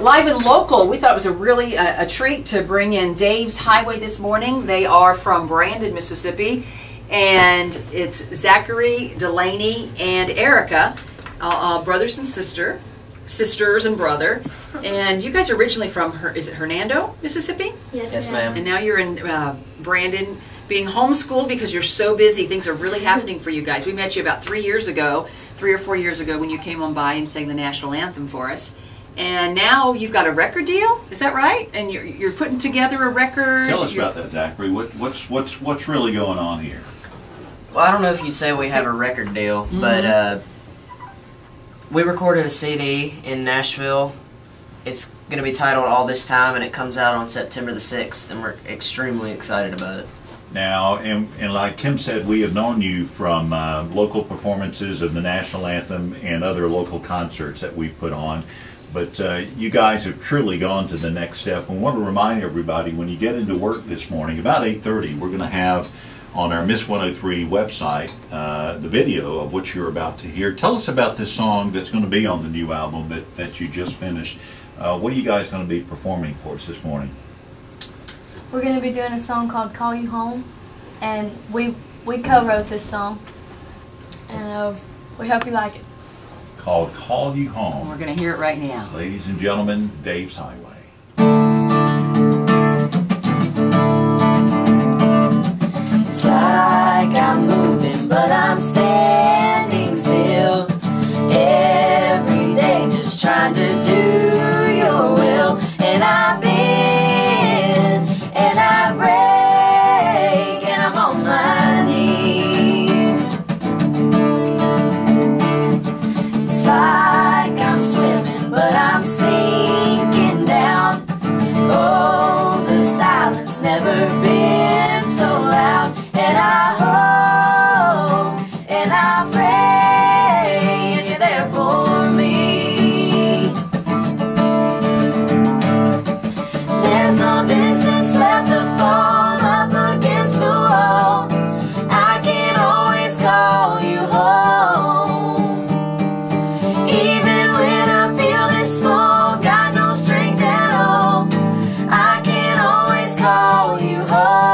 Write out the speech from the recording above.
Live and local, we thought it was a really uh, a treat to bring in Dave's Highway this morning. They are from Brandon, Mississippi, and it's Zachary, Delaney, and Erica, uh, uh, brothers and sister, sisters and brother. And you guys are originally from, her, is it Hernando, Mississippi? Yes, Yes, ma'am. And now you're in uh, Brandon, being homeschooled because you're so busy. Things are really happening for you guys. We met you about three years ago, three or four years ago, when you came on by and sang the national anthem for us. And now you've got a record deal. Is that right? And you're you're putting together a record. Tell us You're- about that, Zachary. What, what's what's what's really going on here? Well, I don't know if you'd say we have a record deal, but uh, we recorded a CD in Nashville. It's going to be titled All This Time, and it comes out on September the 6th, and we're extremely excited about it. Now, and, and like Kim said, we have known you from uh, local performances of the national anthem and other local concerts that we put on. But uh, you guys have truly gone to the next step. And want to remind everybody, when you get into work this morning, about 8:30, we're going to have on our Miss 103 website uh, the video of what you're about to hear. Tell us about this song that's going to be on the new album that, that you just finished. Uh, what are you guys going to be performing for us this morning? We're gonna be doing a song called "Call You Home," and we we co-wrote this song, and uh, we hope you like it. Called "Call You home. We're going to hear it right now. Ladies and gentlemen, Dave's Highway. It's like I'm moving, but I'm standing and you're there for me. There's no distance left to fall up against the wall. I can always call you home. Even when I feel this small, got no strength at all, I can always call you home.